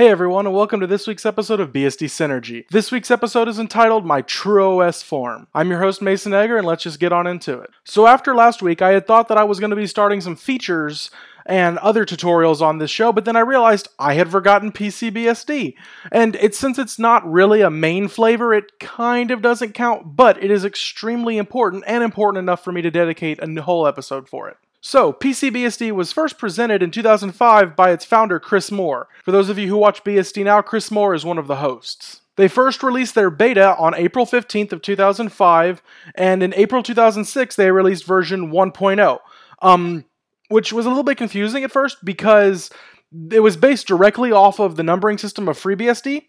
Hey everyone, and welcome to this week's episode of BSD Synergy. This week's episode is entitled My TrueOS Form. I'm your host Mason Egger, and let's just get on into it. So after last week, I had thought that I was going to be starting some features and other tutorials on this show, but then I realized I had forgotten PCBSD. And it's since it's not really a main flavor, it kind of doesn't count, but it is extremely important and important enough for me to dedicate a whole episode for it. So, PCBSD was first presented in 2005 by its founder, Kris Moore. For those of you who watch BSD now, Kris Moore is one of the hosts. They first released their beta on April 15th of 2005, and in April 2006 they released version 1.0, um, which was a little bit confusing at first because it was based directly off of the numbering system of FreeBSD.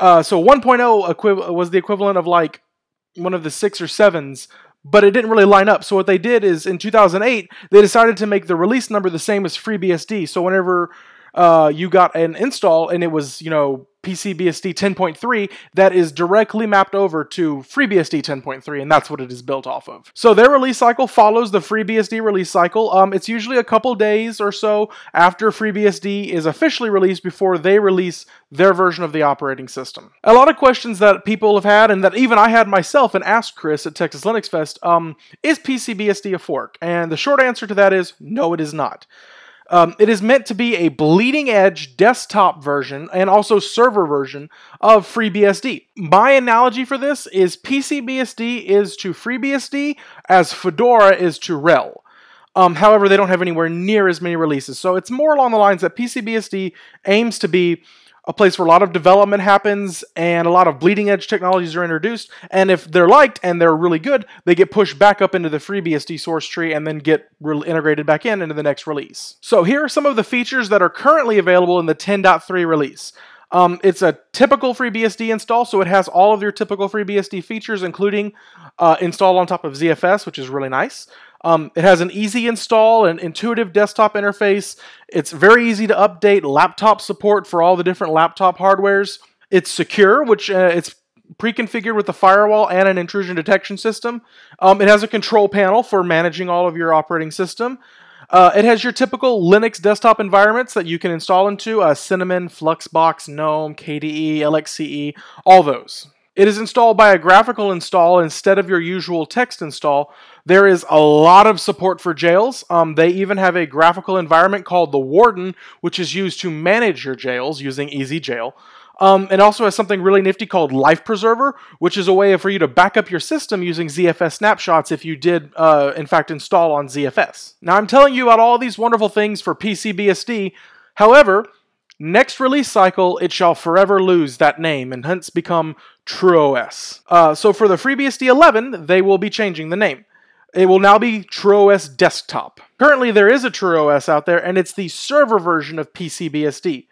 Uh, so 1.0 was the equivalent of like one of the six or sevens but it didn't really line up. So what they did is in 2008, they decided to make the release number the same as FreeBSD. So whenever uh, you got an install and it was, you know, PCBSD 10.3 that is directly mapped over to FreeBSD 10.3, and that's what it is built off of. So their release cycle follows the FreeBSD release cycle. Um, it's usually a couple days or so after FreeBSD is officially released before they release their version of the operating system. A lot of questions that people have had, and that even I had myself and asked Kris at Texas Linux Fest, um, is PCBSD a fork? And the short answer to that is no, it is not. Um, it is meant to be a bleeding edge desktop version and also server version of FreeBSD. My analogy for this is PCBSD is to FreeBSD as Fedora is to RHEL. Um, however, they don't have anywhere near as many releases. So it's more along the lines that PCBSD aims to be a place where a lot of development happens and a lot of bleeding edge technologies are introduced. And if they're liked and they're really good, they get pushed back up into the FreeBSD source tree and then get integrated back in into the next release. So here are some of the features that are currently available in the 10.3 release. Um, it's a typical FreeBSD install, so it has all of your typical FreeBSD features, including uh, install on top of ZFS, which is really nice. Um, it has an easy install and intuitive desktop interface. It's very easy to update laptop support for all the different laptop hardwares. It's secure, which uh, it's pre-configured with a firewall and an intrusion detection system. Um, it has a control panel for managing all of your operating system. Uh, it has your typical Linux desktop environments that you can install into uh, Cinnamon, Fluxbox, GNOME, KDE, LXCE, all those. It is installed by a graphical install instead of your usual text install. There is a lot of support for jails. Um, they even have a graphical environment called the Warden, which is used to manage your jails using ezjail. Um, it also has something really nifty called Life Preserver, which is a way for you to back up your system using ZFS snapshots if you did, uh, in fact, install on ZFS. Now, I'm telling you about all these wonderful things for PCBSD. However, Next release cycle, it shall forever lose that name and hence become TrueOS. Uh, so for the FreeBSD 11, they will be changing the name. It will now be TrueOS Desktop. Currently, there is a TrueOS out there, and it's the server version of PCBSD.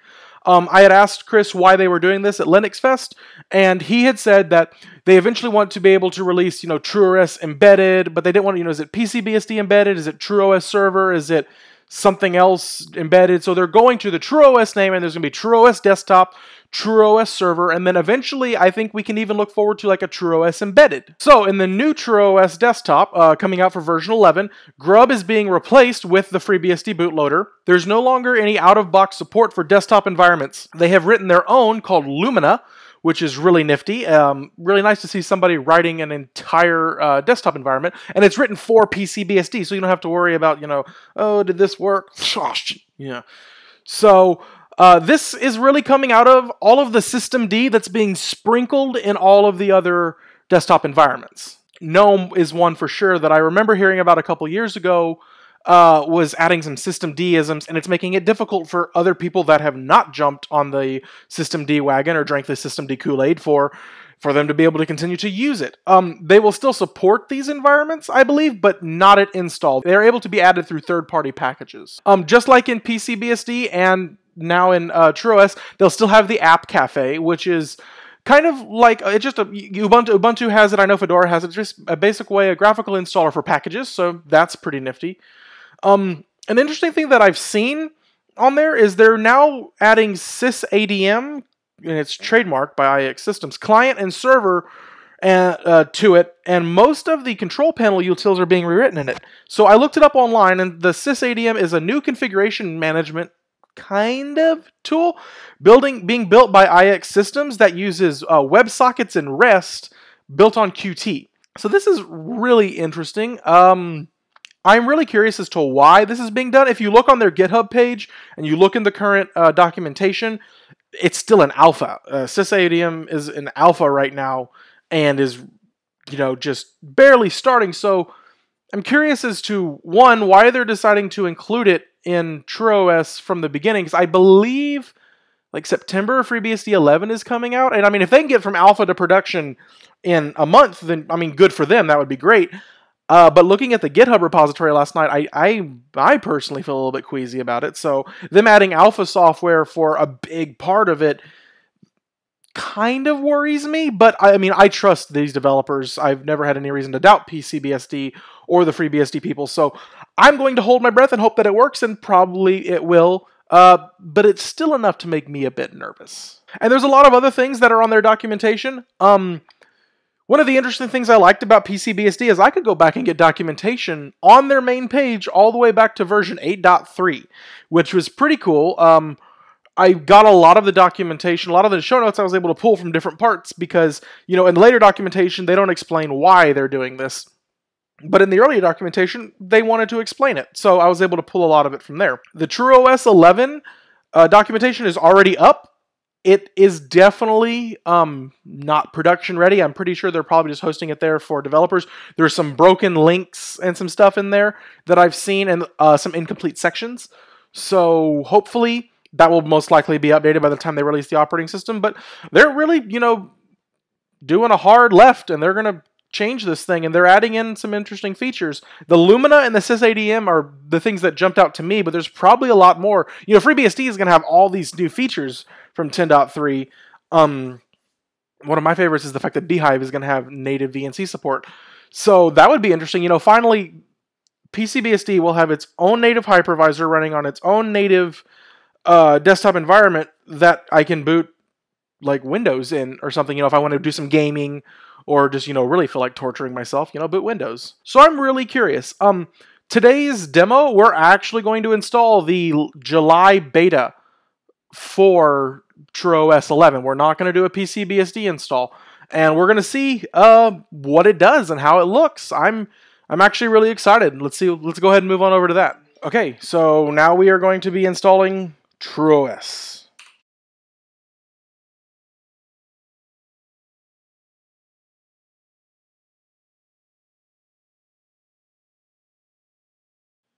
Um, I had asked Kris why they were doing this at Linux Fest, and he had said that they eventually want to be able to release, you know, TrueOS embedded, but they didn't want you know, is it PCBSD embedded? Is it TrueOS server? Is it something else embedded. So they're going to the TrueOS name, and there's going to be TrueOS desktop, TrueOS server, and then eventually I think we can even look forward to like a TrueOS embedded. So in the new TrueOS desktop uh, coming out for version 11, Grub is being replaced with the FreeBSD bootloader. There's no longer any out-of-box support for desktop environments. They have written their own called Lumina, which is really nifty. Um, really nice to see somebody writing an entire uh, desktop environment, and it's written for PCBSD, so you don't have to worry about, you know, oh, did this work? yeah. So uh, this is really coming out of all of the systemd that's being sprinkled in all of the other desktop environments. GNOME is one for sure that I remember hearing about a couple years ago uh, was adding some system isms, and it's making it difficult for other people that have not jumped on the systemd wagon or drank the systemd Kool-Aid for for them to be able to continue to use it. Um, they will still support these environments, I believe, but not at install. They're able to be added through third-party packages. Um, just like in PCBSD and now in uh, TrueOS, they'll still have the App Cafe, which is kind of like uh, just a Ubuntu. Ubuntu has it. I know Fedora has it. It's just a basic way, a graphical installer for packages. So that's pretty nifty. Um, an interesting thing that I've seen on there is they're now adding sysadm, and it's trademarked by iXsystems, client and server uh, to it, and most of the control panel utils are being rewritten in it. So I looked it up online, and the sysadm is a new configuration management kind of tool, building being built by iXsystems that uses uh, WebSockets and REST built on Qt. So this is really interesting. Um, I'm really curious as to why this is being done. If you look on their GitHub page and you look in the current uh, documentation, it's still an alpha. Uh, is an alpha right now and is, you know, just barely starting. So I'm curious as to one, why they're deciding to include it in TrueOS from the beginning. Because I believe like September FreeBSD 11 is coming out, and I mean, if they can get from alpha to production in a month, then I mean, good for them. That would be great. Uh, but looking at the GitHub repository last night, I, I I personally feel a little bit queasy about it. So them adding alpha software for a big part of it kind of worries me. But I, I mean, I trust these developers. I've never had any reason to doubt PCBSD or the FreeBSD people. So I'm going to hold my breath and hope that it works, and probably it will. Uh, but it's still enough to make me a bit nervous. And there's a lot of other things that are on their documentation. Um, one of the interesting things I liked about PCBSD is I could go back and get documentation on their main page all the way back to version 8.3, which was pretty cool. Um, I got a lot of the documentation, a lot of the show notes I was able to pull from different parts because, you know, in later documentation, they don't explain why they're doing this. But in the earlier documentation, they wanted to explain it. So I was able to pull a lot of it from there. The TrueOS 11 uh, documentation is already up it is definitely um, not production ready. I'm pretty sure they're probably just hosting it there for developers. There's some broken links and some stuff in there that I've seen, and uh, some incomplete sections. So hopefully that will most likely be updated by the time they release the operating system. But they're really, you know, doing a hard left, and they're going to change this thing, and they're adding in some interesting features. The Lumina and the SysADM are the things that jumped out to me, but there's probably a lot more. You know, FreeBSD is going to have all these new features from 10.3. Um, one of my favorites is the fact that bhyve is going to have native VNC support. So that would be interesting. You know, finally, PCBSD will have its own native hypervisor running on its own native uh, desktop environment that I can boot like Windows in or something. You know, if I want to do some gaming or just, you know, really feel like torturing myself, you know, boot Windows. So I'm really curious. Um, today's demo, we're actually going to install the July beta for TrueOS 11. We're not going to do a PCBSD install, and we're going to see uh, what it does and how it looks. I'm I'm actually really excited. Let's see. Let's go ahead and move on over to that. Okay, so now we are going to be installing TrueOS.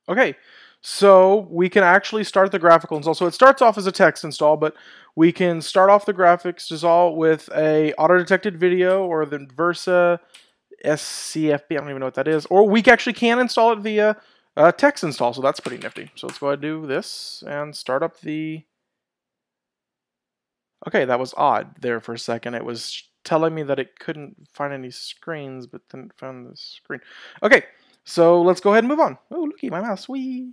Okay, so we can actually start the graphical install. So it starts off as a text install, but we can start off the graphics install with a auto-detected video or the VESA SCFB, I don't even know what that is. Or we actually can install it via uh, text install, so that's pretty nifty. So let's go ahead and do this and start up the... Okay, that was odd there for a second. It was telling me that it couldn't find any screens, but then it found the screen. Okay, so let's go ahead and move on. Oh, looky, my mouse. Wee.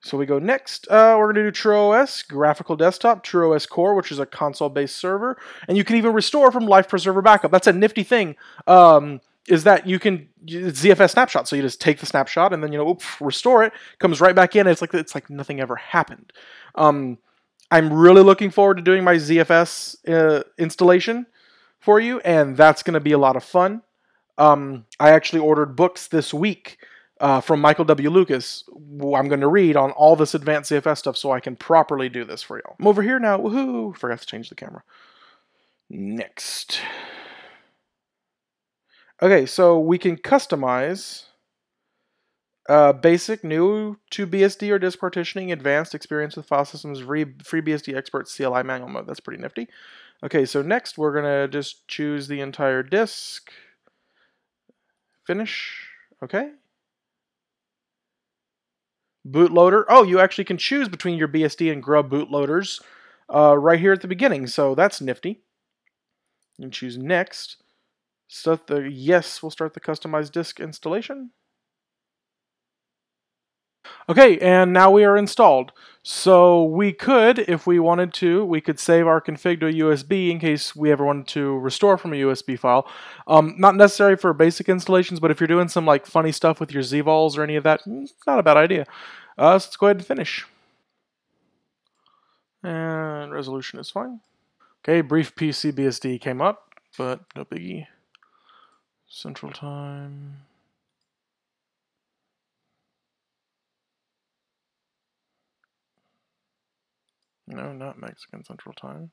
So we go next. Uh, we're going to do TrueOS, graphical desktop, TrueOS Core, which is a console-based server, and you can even restore from Life Preserver backup. That's a nifty thing. Um, is that you can ZFS snapshot. So you just take the snapshot and then you know oops, restore it, comes right back in. It's like it's like nothing ever happened. Um, I'm really looking forward to doing my ZFS uh, installation for you, and that's going to be a lot of fun. Um, I actually ordered books this week uh, from Michael W. Lucas. I'm going to read on all this advanced ZFS stuff so I can properly do this for y'all. I'm over here now. Woohoo! Forgot to change the camera. Next. Okay, so we can customize uh, basic, new to BSD or disk partitioning, advanced experience with file systems, free, BSD expert CLI manual mode. That's pretty nifty. Okay, so next we're going to just choose the entire disk. Finish. Okay. Bootloader. Oh, you actually can choose between your BSD and Grub bootloaders uh, right here at the beginning, so that's nifty. You can choose next. Start the yes, we'll start the customized disk installation. Okay, and now we are installed. So we could, if we wanted to, we could save our config to a USB in case we ever wanted to restore from a USB file. Um, not necessary for basic installations, but if you're doing some like funny stuff with your zvols or any of that, mm, not a bad idea. Uh, so let's go ahead and finish. And resolution is fine. Okay, brief PCBSD came up, but no biggie. Central time. No, not Mexican Central Time.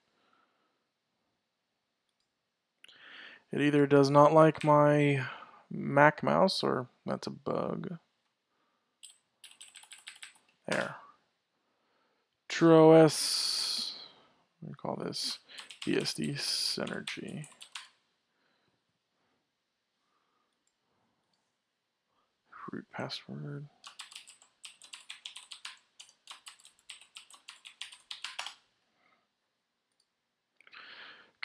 It either does not like my Mac mouse or that's a bug. There. TrueOS, we call this BSD Synergy. Root password.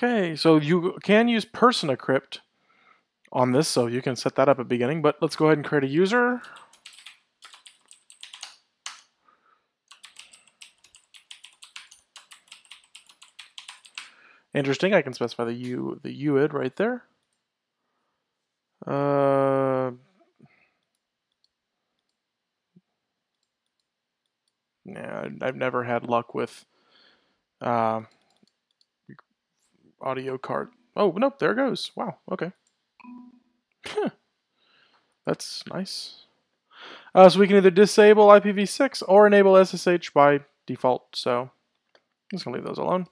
Okay, so you can use PersonaCrypt on this, so you can set that up at beginning, but let's go ahead and create a user. Interesting, I can specify the U the UID right there. Uh, yeah, I've never had luck with uh, audio card. Oh, nope, there it goes. Wow, okay. That's nice. Uh, so we can either disable IPv6 or enable SSH by default, so I'm just going to leave those alone.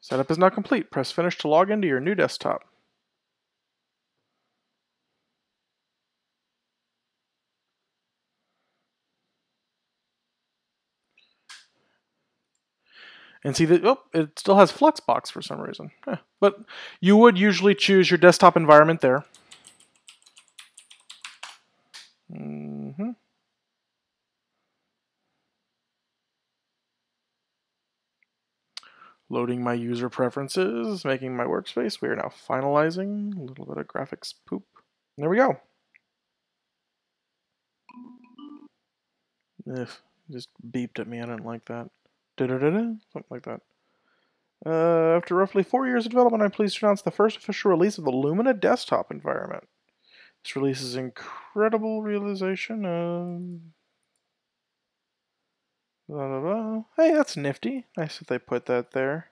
Setup is now complete. Press finish to log into your new desktop. And see that oh, it still has Fluxbox for some reason. But you would usually choose your desktop environment there. Mm -hmm. Loading my user preferences, making my workspace. We are now finalizing. A little bit of graphics poop. There we go. Ugh, just beeped at me. I didn't like that. Something like that. Uh, after roughly four years of development, I'm pleased to announce the first official release of the Lumina desktop environment. This release is incredible realization of... Blah, blah, blah. Hey, that's nifty. Nice that they put that there.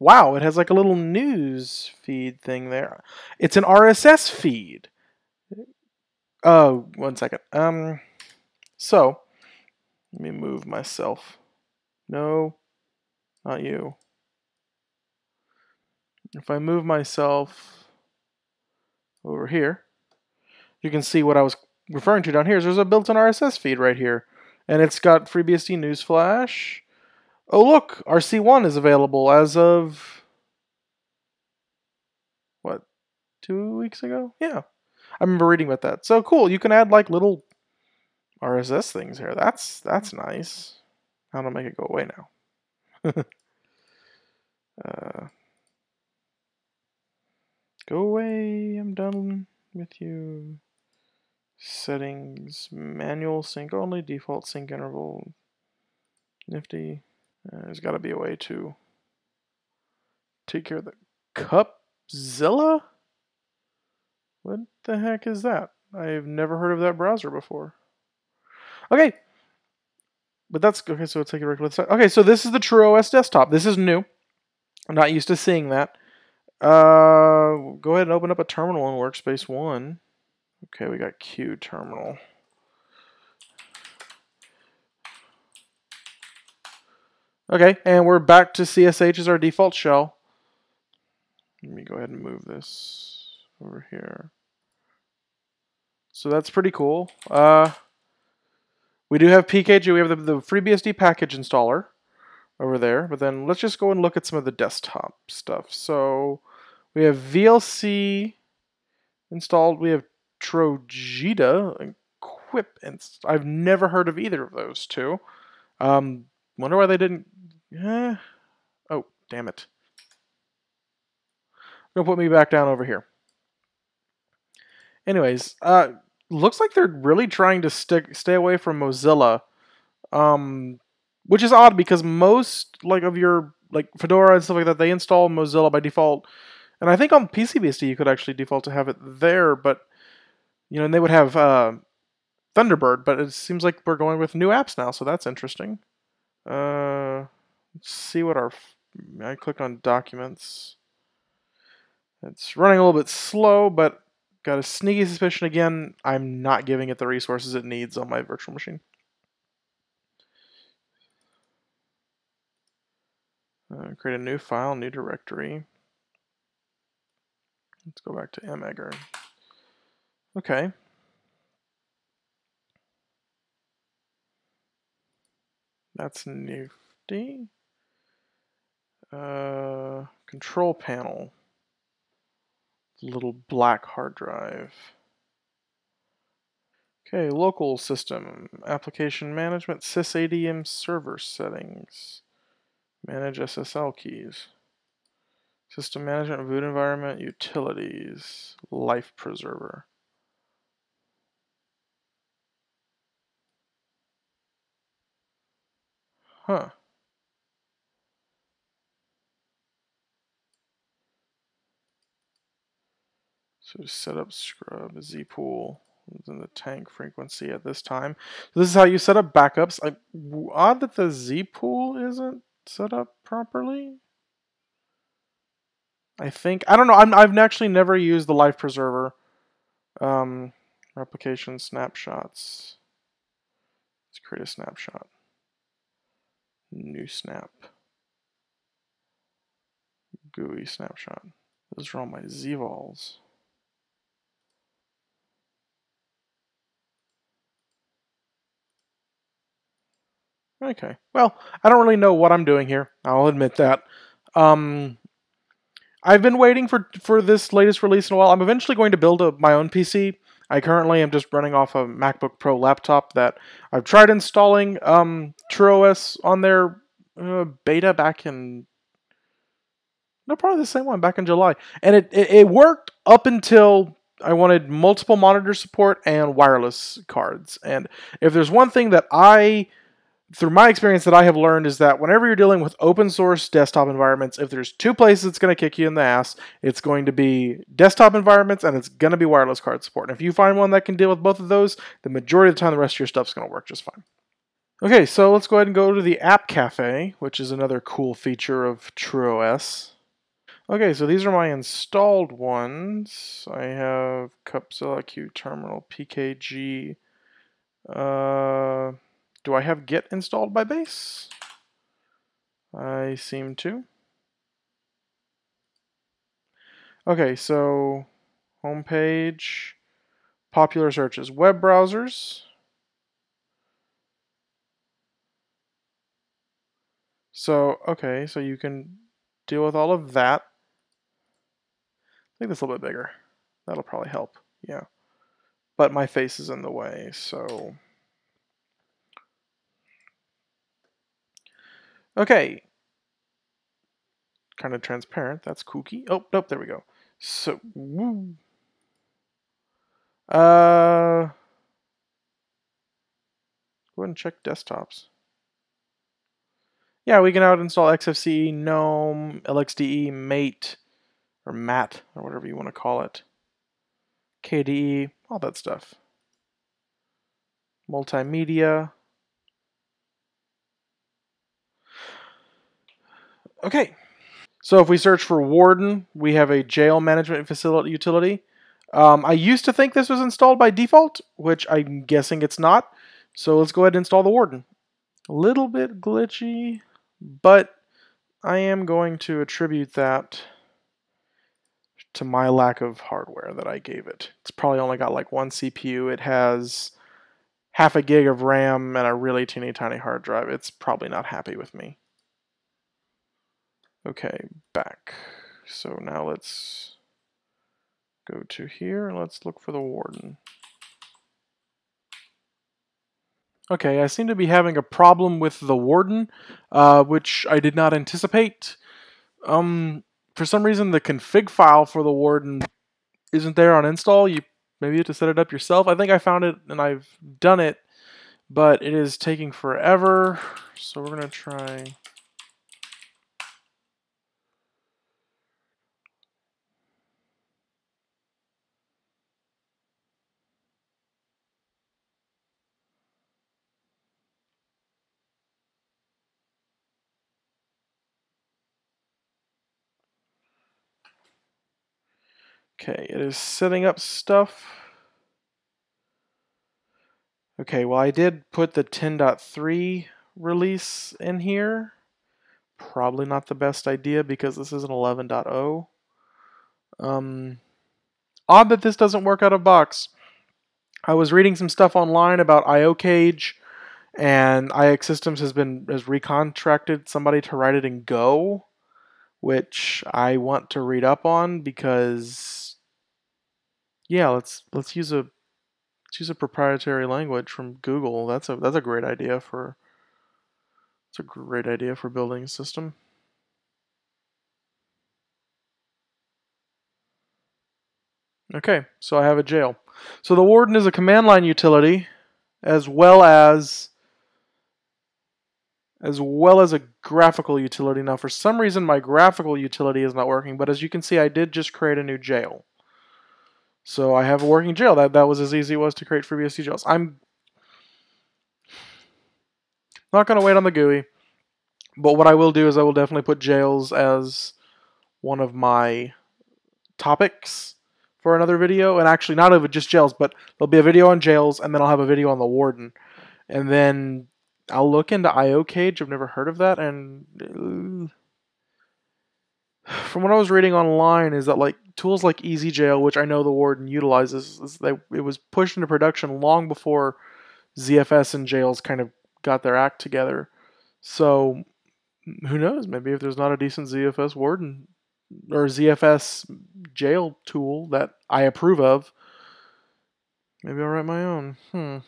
Wow, it has like a little news feed thing there. It's an RSS feed. Oh, one second. Um, so, let me move myself. No, not you. If I move myself over here, you can see what I was referring to down here. There's a built-in RSS feed right here. And it's got FreeBSD Newsflash. Oh look, RC1 is available as of, what, two weeks ago? Yeah, I remember reading about that. So cool, you can add like little RSS things here. That's that's nice. How do I make it go away now? uh, go away, I'm done with you. Settings, manual sync only, default sync interval, nifty. Uh, there's got to be a way to take care of the QupZilla? What the heck is that? I've never heard of that browser before. Okay, but that's okay. So it's like a regular. Okay, so this is the TrueOS desktop. This is new. I'm not used to seeing that. Uh, go ahead and open up a terminal in Workspace One. Okay, we got QTerminal. Okay, and we're back to CSH as our default shell. Let me go ahead and move this over here. So that's pretty cool. Uh, we do have PKG. We have the, the FreeBSD package installer over there. But then let's just go and look at some of the desktop stuff. So we have VLC installed. We have Trojita and Quip. And I've never heard of either of those two. Um, wonder why they didn't. Eh. Oh, damn it. Gonna put me back down over here. Anyways, uh, looks like they're really trying to stick stay away from Mozilla, um, which is odd because most like of your like Fedora and stuff like that they install Mozilla by default, and I think on PCBSD you could actually default to have it there, but you know, and they would have uh, Thunderbird, but it seems like we're going with new apps now, so that's interesting. Uh, let's see what our. I clicked on documents. It's running a little bit slow, but got a sneaky suspicion again. I'm not giving it the resources it needs on my virtual machine. Uh, create a new file, new directory. Let's go back to megger. Okay. That's nifty. Uh, control panel. Little black hard drive. Okay, local system, application management, sysadm server settings. Manage SSL keys. System management, boot environment, utilities, life preserver. Huh. So set up scrub zpool in the tank frequency at this time. So this is how you set up backups. I, odd that the zpool isn't set up properly. I think I don't know. I'm, I've actually never used the life preserver. Um, replication snapshots. Let's create a snapshot. New snap. GUI snapshot. Those are all my zvols. Okay. Well, I don't really know what I'm doing here. I'll admit that. Um, I've been waiting for for this latest release in a while. I'm eventually going to build a, my own PC. I currently am just running off a MacBook Pro laptop that I've tried installing um, TrueOS on their uh, beta back in no, probably the same one back in July, and it, it, it worked up until I wanted multiple monitor support and wireless cards. And if there's one thing that I through my experience that I have learned is that whenever you're dealing with open source desktop environments, if there's two places it's going to kick you in the ass, it's going to be desktop environments and it's going to be wireless card support. And if you find one that can deal with both of those, the majority of the time the rest of your stuff's going to work just fine. Okay, so let's go ahead and go to the App Cafe, which is another cool feature of TrueOS. Okay, so these are my installed ones. I have QupZilla, Q Terminal, PKG. Uh, do I have Git installed by base? I seem to. Okay, so homepage, popular searches, web browsers. So, okay, so you can deal with all of that. Make this a little bit bigger. That'll probably help, yeah. But my face is in the way, so Okay. Kind of transparent. That's kooky. Oh, nope, there we go. So, woo. Uh, go ahead and check desktops. Yeah, we can out install XFCE, GNOME, LXDE, Mate, or MAT, or whatever you want to call it. KDE, all that stuff. Multimedia. Okay. So if we search for Warden, we have a jail management facility utility. Um, I used to think this was installed by default, which I'm guessing it's not. So let's go ahead and install the Warden. A little bit glitchy, but I am going to attribute that to my lack of hardware that I gave it. It's probably only got like one CPU. It has half a gig of RAM and a really teeny tiny hard drive. It's probably not happy with me. Okay, back. So now let's go to here and let's look for the warden. Okay, I seem to be having a problem with the warden, uh, which I did not anticipate. Um, for some reason, the config file for the warden isn't there on install. You maybe you have to set it up yourself. I think I found it and I've done it, but it is taking forever. So we're gonna try Okay, it is setting up stuff. Okay, well I did put the 10.3 release in here. Probably not the best idea because this is an 11.0. Um, odd that this doesn't work out of box. I was reading some stuff online about IOCage, and iXsystems has been has recontracted somebody to write it in Go, which I want to read up on because yeah, let's let's use a let's use a proprietary language from Google. That's a that's a great idea for it's a great idea for building a system. Okay, so I have a jail. So the warden is a command line utility as well as as well as a graphical utility. Now for some reason my graphical utility is not working, but as you can see I did just create a new jail. So I have a working jail. That that was as easy as it was to create FreeBSD jails. I'm not going to wait on the GUI, but what I will do is I will definitely put jails as one of my topics for another video, and actually not of just jails, but there'll be a video on jails, and then I'll have a video on the warden, and then I'll look into IOCage. I've never heard of that, and uh, from what I was reading online, is that like tools like ezjail, which I know the warden utilizes, that it was pushed into production long before ZFS and jails kind of got their act together. So who knows? Maybe if there's not a decent ZFS warden or ZFS jail tool that I approve of. Maybe I'll write my own. Hmm.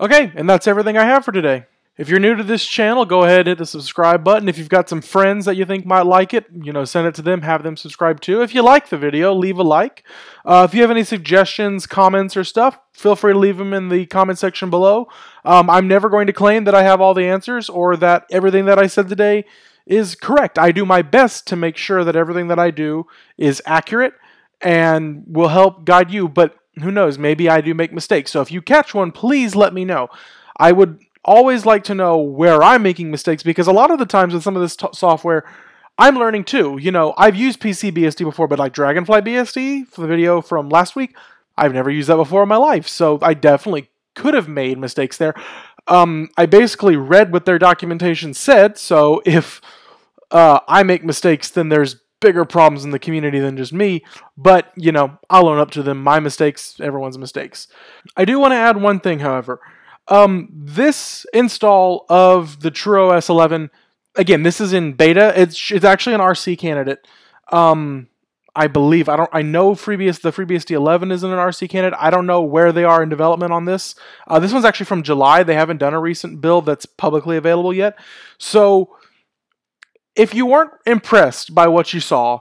Okay, and that's everything I have for today. If you're new to this channel, go ahead and hit the subscribe button. If you've got some friends that you think might like it, you know, send it to them, have them subscribe too. If you like the video, leave a like. Uh, if you have any suggestions, comments, or stuff, feel free to leave them in the comment section below. Um, I'm never going to claim that I have all the answers or that everything that I said today is correct. I do my best to make sure that everything that I do is accurate and will help guide you, but who knows, maybe I do make mistakes. So if you catch one, please let me know. I would always like to know where I'm making mistakes because a lot of the times with some of this t- software, I'm learning too. You know, I've used PCBSD before, but like Dragonfly BSD for the video from last week, I've never used that before in my life. So I definitely could have made mistakes there. Um, I basically read what their documentation said, so if uh, I make mistakes, then there's bigger problems in the community than just me. But, you know, I'll own up to them. My mistakes, everyone's mistakes. I do want to add one thing, however. Um, this install of the TrueOS 11, again, this is in beta. It's it's actually an RC candidate. Um, I believe I don't. I know FreeBSD the FreeBSD 11 is in an RC candidate. I don't know where they are in development on this. Uh, this one's actually from July. They haven't done a recent build that's publicly available yet. So, if you weren't impressed by what you saw,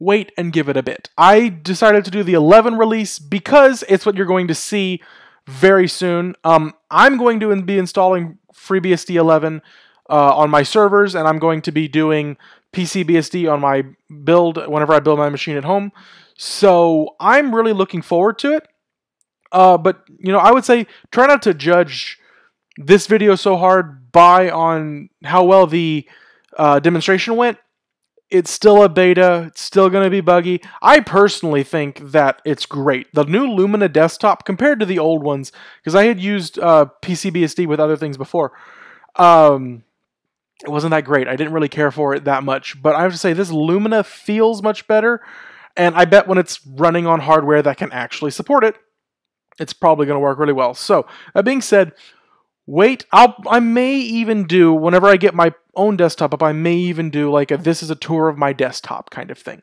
wait and give it a bit. I decided to do the 11 release because it's what you're going to see very soon. Um, I'm going to be installing FreeBSD 11 uh, on my servers, and I'm going to be doing PCBSD on my build whenever I build my machine at home. So I'm really looking forward to it. Uh, but you know, I would say try not to judge this video so hard by on how well the uh, demonstration went it's still a beta. It's still going to be buggy. I personally think that it's great. The new Lumina desktop, compared to the old ones, because I had used uh, PCBSD with other things before, um, it wasn't that great. I didn't really care for it that much. But I have to say, this Lumina feels much better. And I bet when it's running on hardware that can actually support it, it's probably going to work really well. So, that being said, wait. I'll I may even do whenever I get my own desktop up. I may even do like a this is a tour of my desktop kind of thing.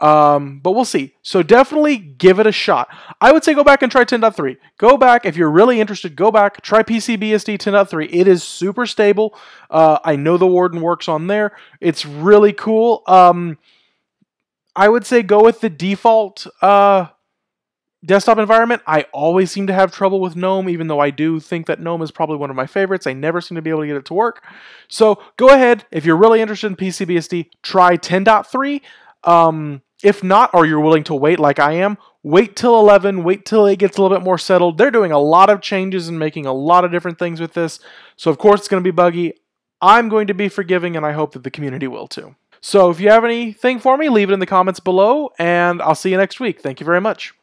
Um, but we'll see. So definitely give it a shot. I would say go back and try 10.3. Go back if you're really interested. Go back, try PCBSD 10.3. It is super stable. Uh, I know the Warden works on there. It's really cool. Um, I would say go with the default uh, desktop environment, I always seem to have trouble with GNOME, even though I do think that GNOME is probably one of my favorites. I never seem to be able to get it to work. So go ahead, if you're really interested in PCBSD, try 10.3. Um, if not, or you're willing to wait like I am, wait till 11, wait till it gets a little bit more settled. They're doing a lot of changes and making a lot of different things with this. So of course it's going to be buggy. I'm going to be forgiving, and I hope that the community will too. So if you have anything for me, leave it in the comments below, and I'll see you next week. Thank you very much.